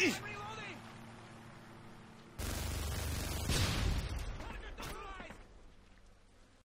Eesh.